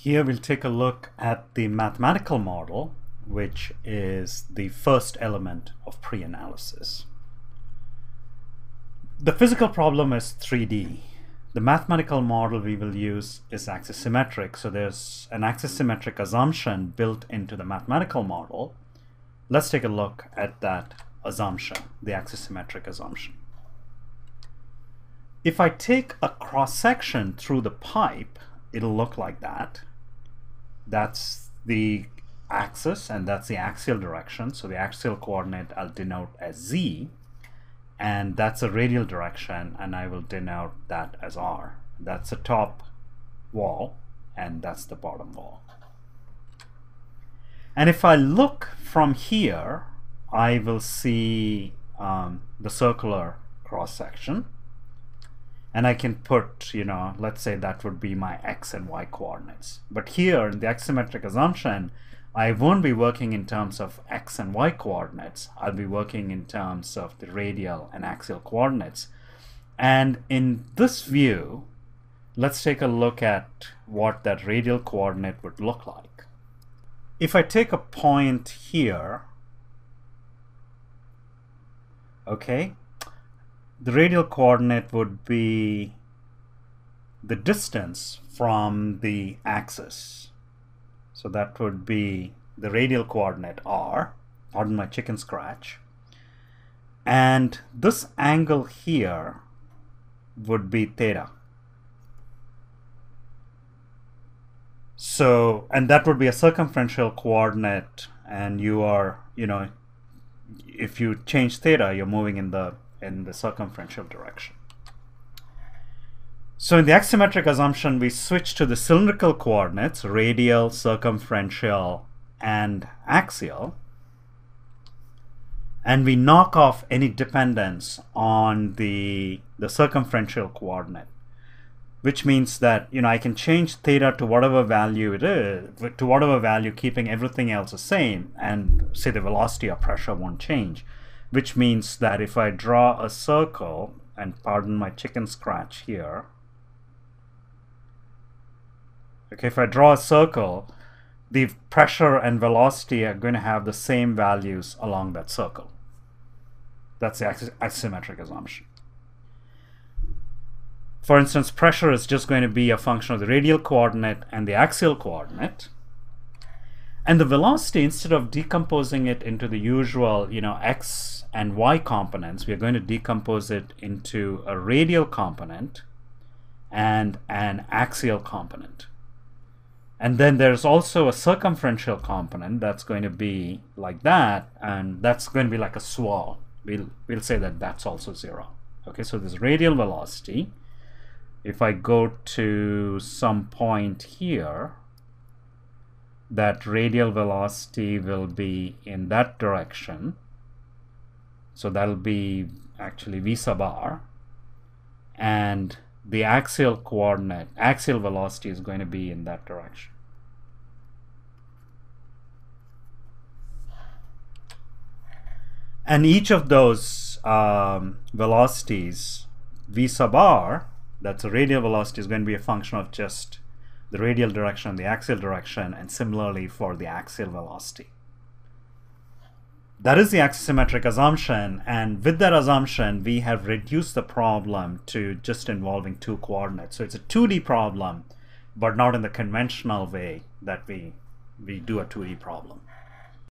Here we'll take a look at the mathematical model, which is the first element of pre-analysis. The physical problem is 3D. The mathematical model we will use is axisymmetric, so there's an axisymmetric assumption built into the mathematical model. Let's take a look at that assumption, the axisymmetric assumption. If I take a cross-section through the pipe, it'll look like that. That's the axis and that's the axial direction. So the axial coordinate I'll denote as z and that's a radial direction and I will denote that as r. That's the top wall and that's the bottom wall. And if I look from here, I will see um, the circular cross section and I can put, you know, let's say that would be my x and y coordinates. But here in the axisymmetric assumption, I won't be working in terms of x and y coordinates. I'll be working in terms of the radial and axial coordinates. And in this view, let's take a look at what that radial coordinate would look like. If I take a point here, okay, the radial coordinate would be the distance from the axis. So that would be the radial coordinate r, pardon my chicken scratch. And this angle here would be theta. So, and that would be a circumferential coordinate and you are, you know, if you change theta, you're moving in the in the circumferential direction. So in the axisymmetric assumption, we switch to the cylindrical coordinates, radial, circumferential, and axial. And we knock off any dependence on the, the circumferential coordinate, which means that, you know, I can change theta to whatever value it is, to whatever value, keeping everything else the same, and say the velocity or pressure won't change which means that if I draw a circle, and pardon my chicken scratch here, okay, if I draw a circle, the pressure and velocity are going to have the same values along that circle. That's the axisymmetric assumption. For instance, pressure is just going to be a function of the radial coordinate and the axial coordinate. And the velocity, instead of decomposing it into the usual, you know, x and y components, we are going to decompose it into a radial component and an axial component. And then there's also a circumferential component that's going to be like that, and that's going to be like a swirl. We'll, we'll say that that's also zero. Okay, so this radial velocity, if I go to some point here, that radial velocity will be in that direction. So that'll be actually v sub r. And the axial coordinate, axial velocity is going to be in that direction. And each of those um, velocities, v sub r, that's a radial velocity, is going to be a function of just the radial direction, the axial direction, and similarly for the axial velocity. That is the axisymmetric assumption, and with that assumption, we have reduced the problem to just involving two coordinates. So it's a 2D problem, but not in the conventional way that we, we do a 2D problem.